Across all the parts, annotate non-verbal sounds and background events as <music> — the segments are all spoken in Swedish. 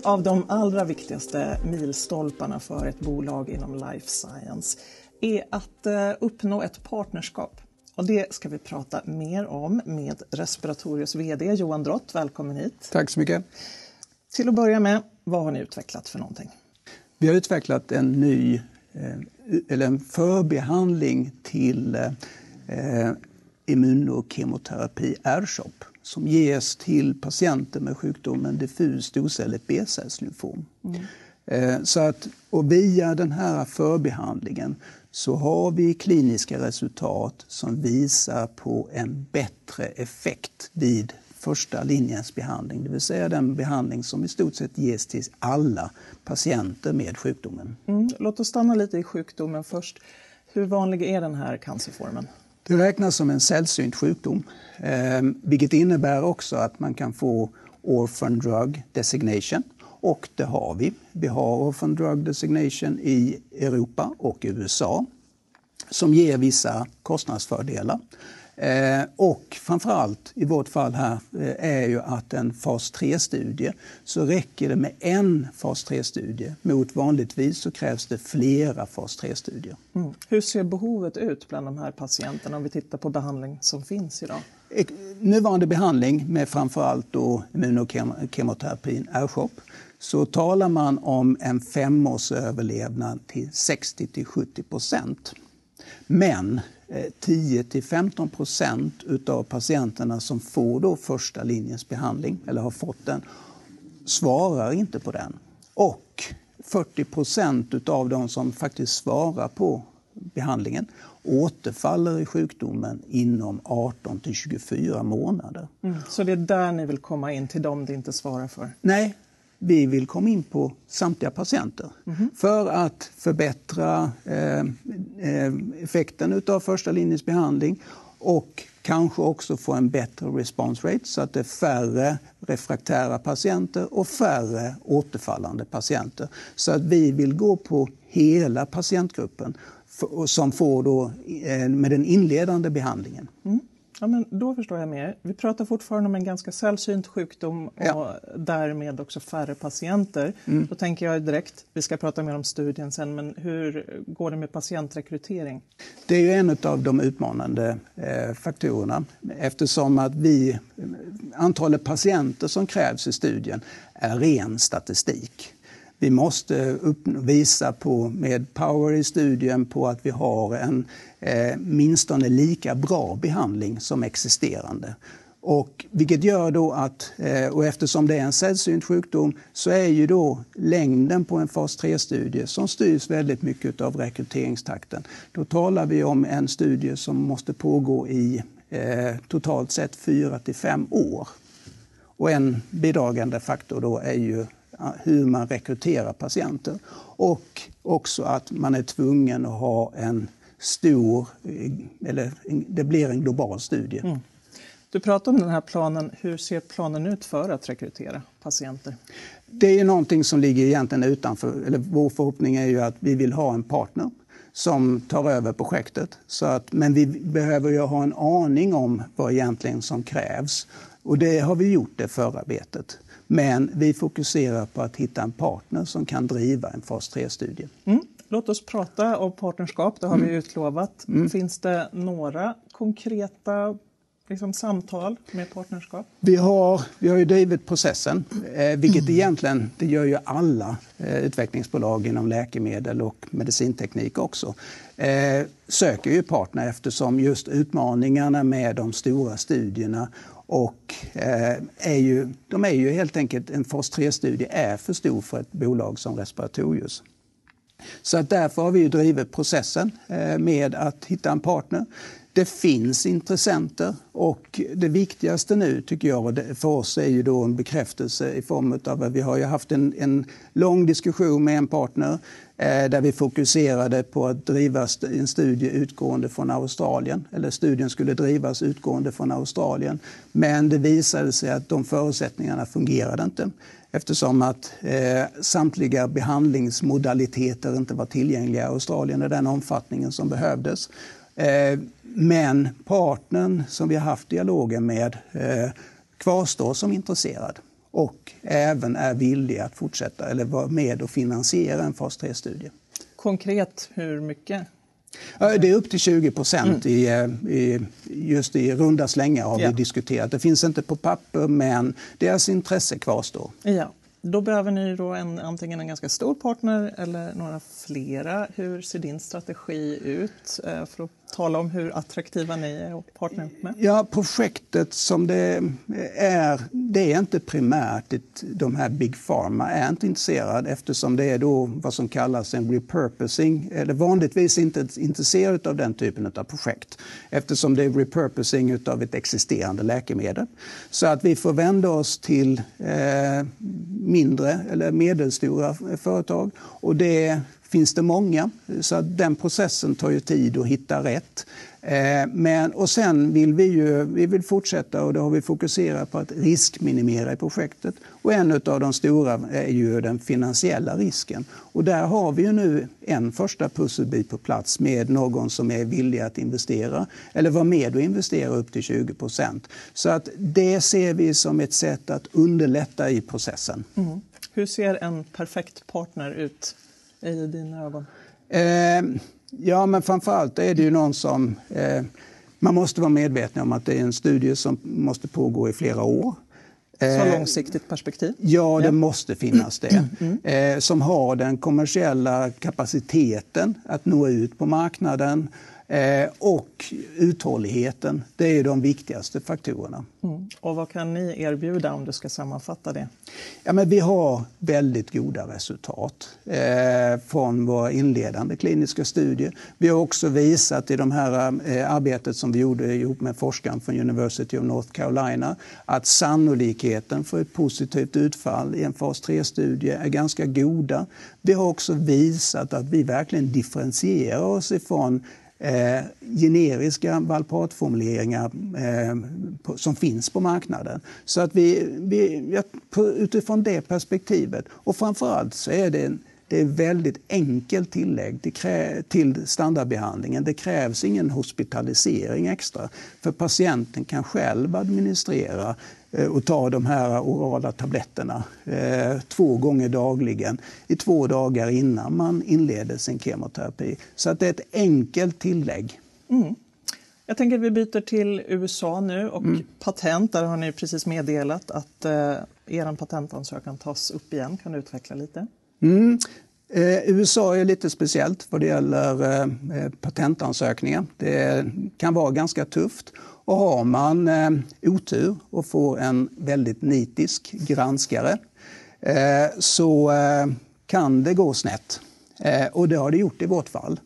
En av de allra viktigaste milstolparna för ett bolag inom life science är att eh, uppnå ett partnerskap. Och det ska vi prata mer om med Respiratorius VD Johan Drott. Välkommen hit. Tack så mycket. Till att börja med, vad har ni utvecklat för någonting? Vi har utvecklat en ny eh, eller en förbehandling till eh, immunokemoterapi, R-shop som ges till patienter med sjukdomen diffus storcelligt B-cellslymfom. Mm. Eh, så att, och via den här förbehandlingen så har vi kliniska resultat som visar på en bättre effekt vid första linjens behandling, det vill säga den behandling som i stort sett ges till alla patienter med sjukdomen. Mm. Låt oss stanna lite i sjukdomen först. Hur vanlig är den här cancerformen? Det räknas som en sällsynt sjukdom, eh, vilket innebär också att man kan få Orphan Drug Designation. Och det har vi. Vi har Orphan Drug Designation i Europa och USA som ger vissa kostnadsfördelar. Eh, och framförallt i vårt fall här eh, är ju att en fas 3-studie så räcker det med en fas 3-studie mot vanligtvis så krävs det flera fas 3-studier. Mm. Hur ser behovet ut bland de här patienterna om vi tittar på behandling som finns idag? Nuvarande behandling med framförallt då immunokemoterapin R-shop så talar man om en femårsöverlevnad till 60 till 70 procent. Men 10 till 15 procent av patienterna som får då första linjens behandling, eller har fått den, svarar inte på den. Och 40 procent av de som faktiskt svarar på behandlingen återfaller i sjukdomen inom 18 till 24 månader. Mm. Så det är där ni vill komma in, till dem det inte svarar för? Nej, vi vill komma in på samtliga patienter mm. för att förbättra eh, eh, effekten av första linjens behandling och kanske också få en bättre response rate så att det är färre refraktära patienter och färre återfallande patienter. Så att vi vill gå på hela patientgruppen som får då eh, med den inledande behandlingen. Mm. Ja, men då förstår jag mer. Vi pratar fortfarande om en ganska sällsynt sjukdom och ja. därmed också färre patienter. Mm. Då tänker jag direkt, vi ska prata mer om studien sen, men hur går det med patientrekrytering? Det är ju en av de utmanande eh, faktorerna eftersom att vi, antalet patienter som krävs i studien är ren statistik. Vi måste visa på, med power i studien på att vi har en eh, minstone lika bra behandling som existerande. Och vilket gör då att, eh, och eftersom det är en sällsynt sjukdom, så är ju då längden på en fas 3-studie som styrs väldigt mycket av rekryteringstakten. Då talar vi om en studie som måste pågå i eh, totalt sett 4 till 5 år. Och en bidragande faktor då är ju hur man rekryterar patienter och också att man är tvungen att ha en stor, eller det blir en global studie. Mm. Du pratar om den här planen. Hur ser planen ut för att rekrytera patienter? Det är någonting som ligger egentligen utanför, eller vår förhoppning är ju att vi vill ha en partner som tar över projektet. Så att, men vi behöver ju ha en aning om vad egentligen som krävs. Och det har vi gjort det förarbetet. Men vi fokuserar på att hitta en partner som kan driva en fas 3-studie. Mm. Låt oss prata om partnerskap, det har mm. vi utlovat. Mm. Finns det några konkreta liksom, samtal med partnerskap? Vi har, vi har ju drivit processen, eh, vilket mm. egentligen det gör ju alla eh, utvecklingsbolag inom läkemedel och medicinteknik också. Eh, söker ju partner eftersom just utmaningarna med de stora studierna och eh, är ju, de är ju helt enkelt, en fas 3-studie är för stor för ett bolag som Respiratorius. Så att därför har vi drivit processen eh, med att hitta en partner. Det finns intressenter och det viktigaste nu tycker jag för oss är ju då en bekräftelse i form av att vi har ju haft en, en lång diskussion med en partner eh, där vi fokuserade på att driva en studie utgående från Australien. Eller studien skulle drivas utgående från Australien. Men det visade sig att de förutsättningarna fungerade inte eftersom att eh, samtliga behandlingsmodaliteter inte var tillgängliga i Australien i den omfattningen som behövdes. Eh, men partnern som vi har haft dialogen med eh, kvarstår som intresserad. och även är villiga att fortsätta eller vara med och finansiera en fas 3-studie. Konkret, hur mycket? Det är upp till 20 procent mm. i, i, just i runda slängar har ja. vi diskuterat. Det finns inte på papper men deras intresse kvarstår. Ja. Då behöver ni då en, antingen en ganska stor partner eller några flera. Hur ser din strategi ut eh, för att tala om hur attraktiva ni är att partner med? Ja, projektet som det är, det är inte primärt ett, de här Big Pharma är inte intresserade eftersom det är då vad som kallas en repurposing, eller vanligtvis inte intresserade av den typen av projekt eftersom det är repurposing av ett existerande läkemedel. Så att vi får vända oss till eh, mindre eller medelstora företag och det finns det många. Så att den processen tar ju tid att hitta rätt. Eh, men, och sen vill vi ju vi vill fortsätta och det har vi fokuserat på att riskminimera i projektet. Och en av de stora är ju den finansiella risken. Och där har vi ju nu en första pusselbit på plats med någon som är villig att investera eller vara med och investera upp till 20 procent. Så att det ser vi som ett sätt att underlätta i processen. Mm. Hur ser en perfekt partner ut i dina ögon? Eh, ja, men framförallt är det ju någon som... Eh, man måste vara medveten om att det är en studie som måste pågå i flera år. Så eh, långsiktigt perspektiv? Ja, det ja. måste finnas det. Mm. Eh, som har den kommersiella kapaciteten att nå ut på marknaden Eh, och uthålligheten, det är de viktigaste faktorerna. Mm. Och vad kan ni erbjuda om du ska sammanfatta det? Ja, men vi har väldigt goda resultat eh, från våra inledande kliniska studier. Vi har också visat i det här eh, arbetet som vi gjorde ihop med forskaren från University of North Carolina att sannolikheten för ett positivt utfall i en fas 3-studie är ganska goda. Vi har också visat att vi verkligen differentierar oss ifrån eh, generiska valpatformuleringar eh, som finns på marknaden. Så att vi, vi ja, på, utifrån det perspektivet och framförallt så är det det är väldigt enkelt tillägg till, standardbehandlingen. Det krävs ingen hospitalisering extra. För patienten kan själv administrera och ta de här orala tabletterna eh, två gånger dagligen i två dagar innan man inleder sin kemoterapi. Så att det är ett enkelt tillägg. Mm. Jag tänker att vi byter till USA nu och mm. patent. Där har ni precis meddelat att eh, er patentansökan tas upp igen. Kan du utveckla lite? Mm. Eh, USA är lite speciellt vad det gäller eh, patentansökningar. Det kan vara ganska tufft. Och har man eh, otur och får en väldigt nitisk granskare eh, så eh, kan det gå snett. Eh, och det har det gjort i vårt fall.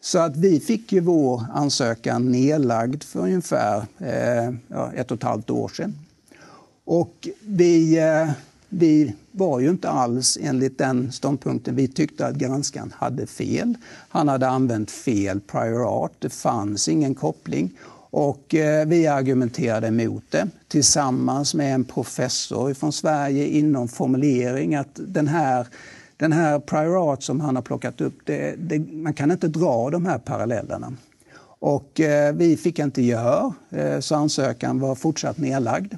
Så att vi fick ju vår ansökan nedlagd för ungefär eh, ja, ett och ett halvt år sedan. Och vi, eh, vi var ju inte alls enligt den ståndpunkten. Vi tyckte att granskaren hade fel. Han hade använt fel prior art. Det fanns ingen koppling. Och eh, vi argumenterade emot det tillsammans med en professor från Sverige inom formulering att den här, den här prior art som han har plockat upp, det, det, man kan inte dra de här parallellerna. Och eh, vi fick inte gehör, eh, så ansökan var fortsatt nedlagd.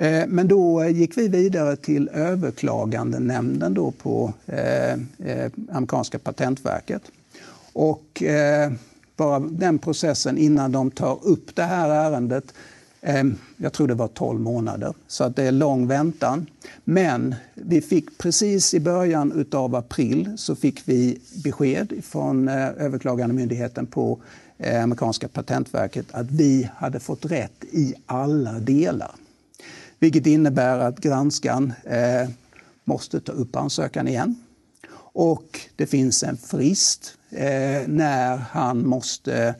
Eh, men då gick vi vidare till överklagandenämnden då på eh, eh amerikanska patentverket. Och eh, bara den processen innan de tar upp det här ärendet ehm, jag tror det var 12 månader, så att det är lång väntan. Men vi fick precis i början av april så fick vi besked från eh, överklagandemyndigheten på eh, amerikanska patentverket att vi hade fått rätt i alla delar. Vilket innebär att granskaren eh, måste ta upp ansökan igen. Och det finns en frist eh, när han måste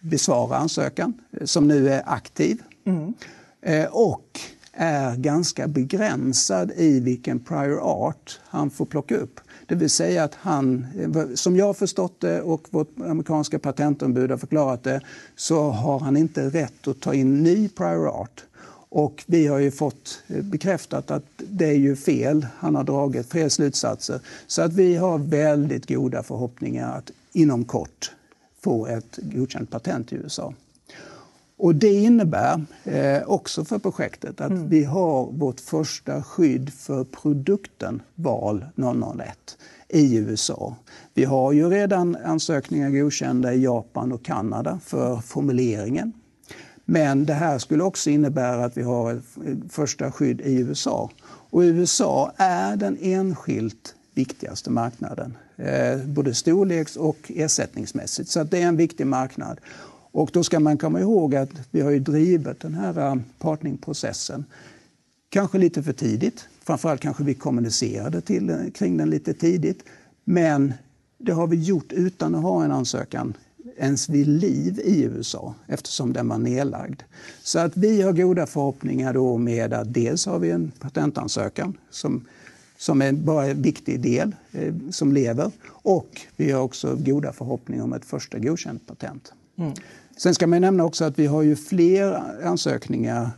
besvara ansökan, som nu är aktiv. Mm. Eh, och är ganska begränsad i vilken prior art han får plocka upp. Det vill säga att han, som jag har förstått det och vårt amerikanska patentombud har förklarat det, så har han inte rätt att ta in ny prior art. Och vi har ju fått bekräftat att det är ju fel. Han har dragit fel slutsatser. Så att vi har väldigt goda förhoppningar att inom kort få ett godkänt patent i USA. Och det innebär eh, också för projektet att mm. vi har vårt första skydd för produkten VAL 001 i USA. Vi har ju redan ansökningar godkända i Japan och Kanada för formuleringen. Men det här skulle också innebära att vi har ett första skydd i USA. Och USA är den enskilt viktigaste marknaden, eh, både storleks och ersättningsmässigt. Så det är en viktig marknad. Och då ska man komma ihåg att vi har ju drivit den här eh, partningprocessen kanske lite för tidigt. Framförallt kanske vi kommunicerade till, eh, kring den lite tidigt. Men det har vi gjort utan att ha en ansökan ens vid liv i USA eftersom den var nedlagd. Så att vi har goda förhoppningar då med att dels har vi en patentansökan som, som är bara en viktig del eh, som lever och vi har också goda förhoppningar om ett första godkänt patent. Mm. Sen ska man nämna också att vi har ju fler ansökningar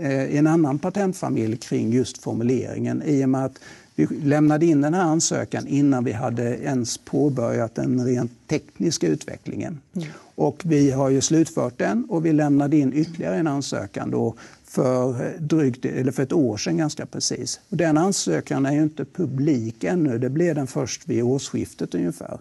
eh, i en annan patentfamilj kring just formuleringen i och med att vi lämnade in den här ansökan innan vi hade ens påbörjat den rent tekniska utvecklingen. Mm. Och vi har ju slutfört den och vi lämnade in ytterligare en ansökan då för, drygt, eller för ett år sedan ganska precis. Och den ansökan är ju inte publik ännu, det blev den först vid årsskiftet ungefär.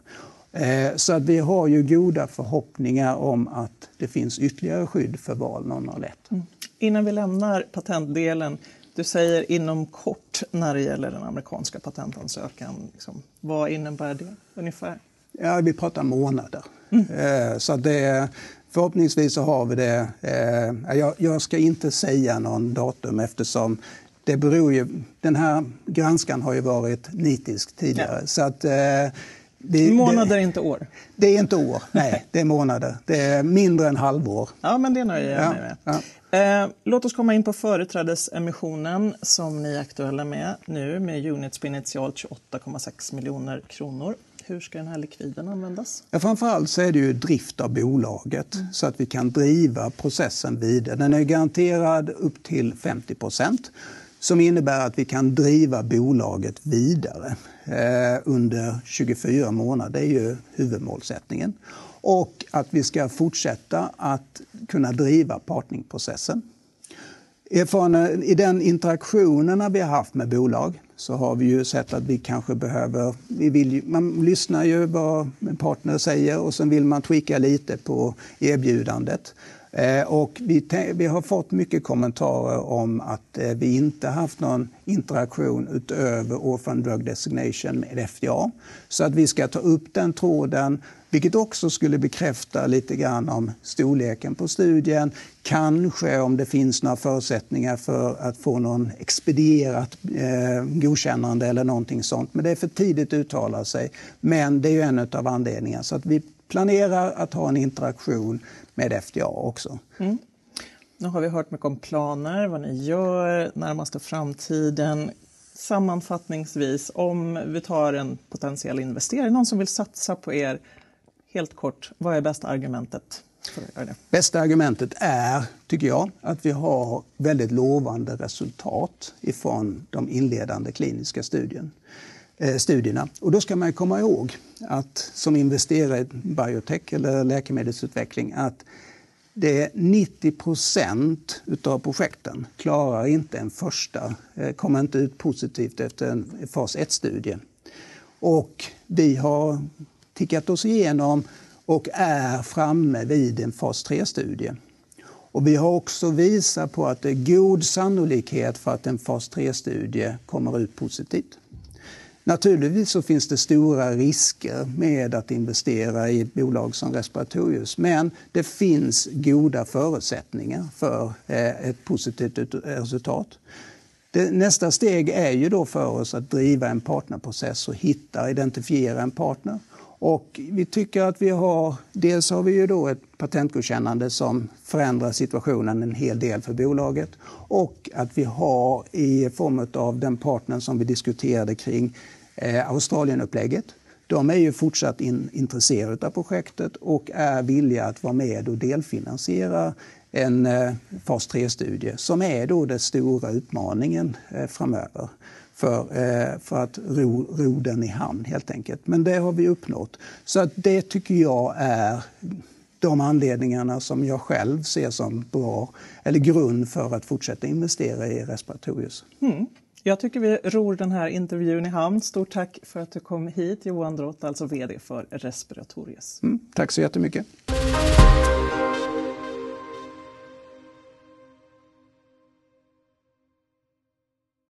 Eh, så att vi har ju goda förhoppningar om att det finns ytterligare skydd för val 001. Mm. Innan vi lämnar patentdelen, du säger inom kort när det gäller den amerikanska patentansökan. Liksom, vad innebär det ungefär? Ja, vi pratar månader. Mm. Eh, så det, förhoppningsvis så har vi det. Eh, jag, jag, ska inte säga någon datum eftersom det beror ju, den här granskan har ju varit nitisk tidigare. Ja. Så att, det, månader, det, inte år? Det är inte år, nej. <laughs> Det är månader. Det är mindre än halvår. Ja, men det nöjer jag mig med. Ja. Eh, låt oss komma in på företrädesemissionen som ni är aktuella med nu med Units på initialt 28,6 miljoner kronor. Hur ska den här likviden användas? Ja, framförallt så är det ju drift av bolaget mm. så att vi kan driva processen vidare. Den är garanterad upp till 50 procent som innebär att vi kan driva bolaget vidare eh, under 24 månader. Det är ju huvudmålsättningen. Och att vi ska fortsätta att kunna driva partningprocessen. Eh, I den interaktionerna vi har haft med bolag så har vi ju sett att vi kanske behöver... Vi vill, man lyssnar ju vad en partner säger och sen vill man tweaka lite på erbjudandet. Eh, och vi, vi, har fått mycket kommentarer om att eh, vi inte haft någon interaktion utöver Orphan Drug Designation med FDA. Så att vi ska ta upp den tråden, vilket också skulle bekräfta lite grann om storleken på studien. Kanske om det finns några förutsättningar för att få någon expedierat eh, godkännande eller någonting sånt. Men det är för tidigt att uttala sig. Men det är ju en av anledningarna. Så att vi planerar att ha en interaktion med FDA också. Mm. Nu har vi hört mycket om planer, vad ni gör, närmaste framtiden. Sammanfattningsvis, om vi tar en potentiell investerare, någon som vill satsa på er, helt kort, vad är bästa argumentet? Bästa argumentet är, tycker jag, att vi har väldigt lovande resultat ifrån de inledande kliniska studien, eh, Eh, studierna. Och då ska man komma ihåg att som investerare i biotech eller läkemedelsutveckling att det är 90 procent av projekten klarar inte en första, eh, kommer inte ut positivt efter en fas 1-studie. Och vi har tickat oss igenom och är framme vid en fas 3-studie. Och vi har också visat på att det är god sannolikhet för att en fas 3-studie kommer ut positivt. Naturligtvis så finns det stora risker med att investera i ett bolag som Respiratorius men det finns goda förutsättningar för eh, ett positivt resultat. Det, nästa steg är ju då för oss att driva en partnerprocess och hitta, identifiera en partner. Och vi tycker att vi har, dels har vi ju då ett patentgodkännande som förändrar situationen en hel del för bolaget och att vi har i form av den partner som vi diskuterade kring eh, Australienupplägget. De är ju fortsatt in, intresserade av projektet och är villiga att vara med och delfinansiera en eh, fas 3-studie som är då den stora utmaningen eh, framöver för, eh, för att ro, ro den i hamn helt enkelt. Men det har vi uppnått. Så att det tycker jag är de anledningarna som jag själv ser som bra eller grund för att fortsätta investera i Respiratorius. Mm. Jag tycker vi ror den här intervjun i hamn. Stort tack för att du kom hit Johan Drott, alltså VD för Respiratorius. Mm, tack så jättemycket.